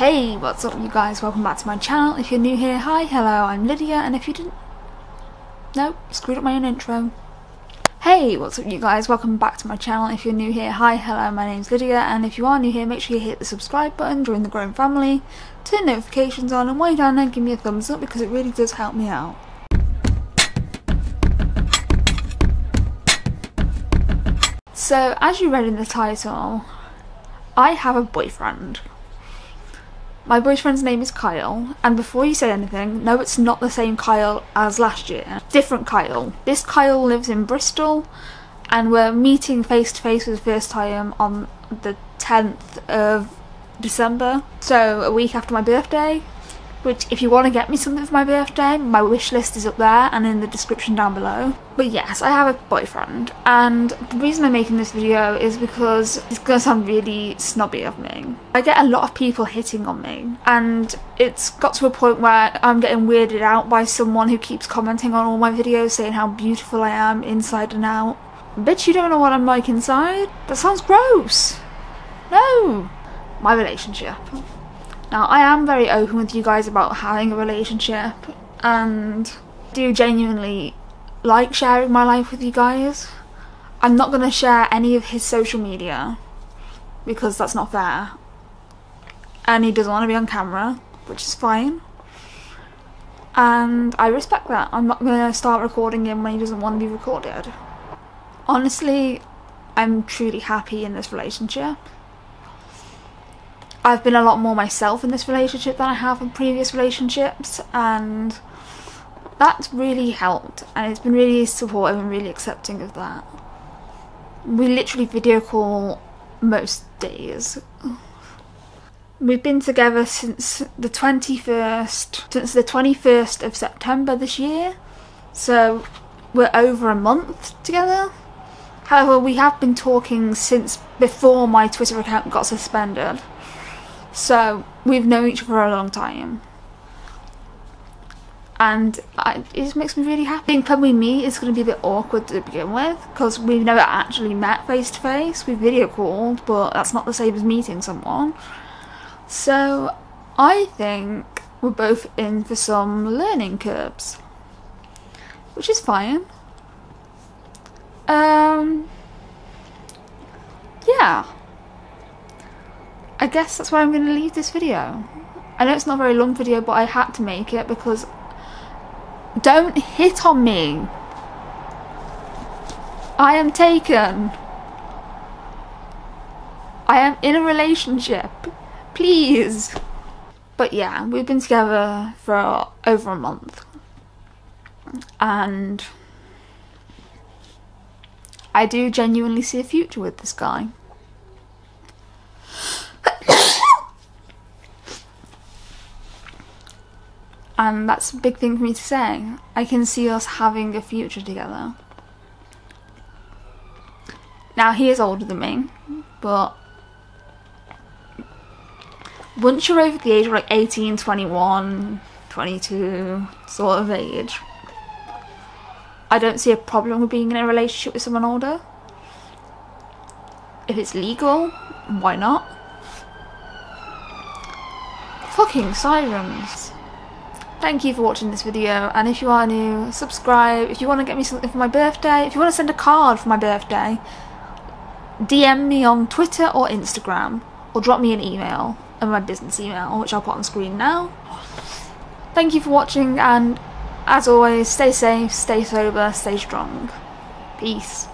Hey, what's up you guys? Welcome back to my channel. If you're new here, hi, hello, I'm Lydia, and if you didn't... No, screwed up my own intro. Hey, what's up you guys? Welcome back to my channel. If you're new here, hi, hello, my name's Lydia, and if you are new here, make sure you hit the subscribe button, join the growing family, turn notifications on, and while you're down there, give me a thumbs up because it really does help me out. So, as you read in the title, I have a boyfriend. My boyfriend's name is Kyle, and before you say anything, no, it's not the same Kyle as last year. Different Kyle. This Kyle lives in Bristol, and we're meeting face to face for the first time on the 10th of December. So, a week after my birthday which if you want to get me something for my birthday, my wish list is up there and in the description down below. But yes, I have a boyfriend, and the reason I'm making this video is because it's gonna sound really snobby of me. I get a lot of people hitting on me, and it's got to a point where I'm getting weirded out by someone who keeps commenting on all my videos saying how beautiful I am inside and out. Bitch, you don't know what I'm like inside? That sounds gross. No! My relationship. Now, I am very open with you guys about having a relationship and do genuinely like sharing my life with you guys. I'm not going to share any of his social media because that's not fair. And he doesn't want to be on camera, which is fine. And I respect that. I'm not going to start recording him when he doesn't want to be recorded. Honestly, I'm truly happy in this relationship. I've been a lot more myself in this relationship than I have in previous relationships, and that's really helped. And it's been really supportive and really accepting of that. We literally video call most days. We've been together since the 21st, since the 21st of September this year, so we're over a month together. However, we have been talking since before my Twitter account got suspended. So we've known each other for a long time. And I, it just makes me really happy. I think when we meet, it's going to be a bit awkward to begin with because we've never actually met face to face. We've video called, but that's not the same as meeting someone. So I think we're both in for some learning curves, which is fine. Um, yeah. I guess that's why I'm going to leave this video. I know it's not a very long video, but I had to make it because don't hit on me. I am taken. I am in a relationship. Please. But yeah, we've been together for over a month. And I do genuinely see a future with this guy. And that's a big thing for me to say. I can see us having a future together. Now, he is older than me, but once you're over the age of like 18, 21, 22 sort of age, I don't see a problem with being in a relationship with someone older. If it's legal, why not? Fucking sirens. Thank you for watching this video and if you are new, subscribe. If you want to get me something for my birthday, if you want to send a card for my birthday, DM me on Twitter or Instagram or drop me an email and my business email which I'll put on screen now. Thank you for watching and as always, stay safe, stay sober, stay strong. Peace.